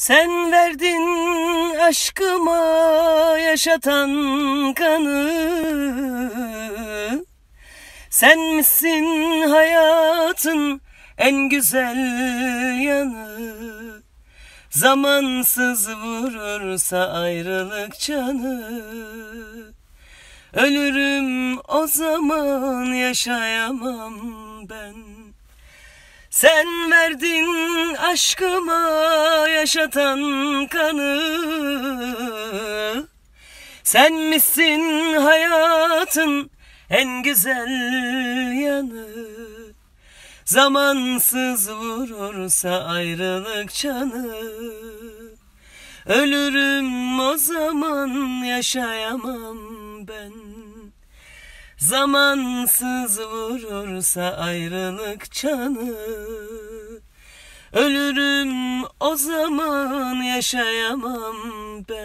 Sen verdin aşkıma yaşatan kanı. Sen misin hayatın en güzel yanı? Zamansız vurursa ayrılık canı. Ölürüm o zaman yaşayamam ben Sen verdin aşkıma yaşatan kanı. Sen misin hayatın en güzel yanı? Zamansız vurursa ayrılık canı Ölürüm o zaman yaşayamam ben Zamansız vurursa ayrılık canı Ölürüm o zaman yaşayamam ben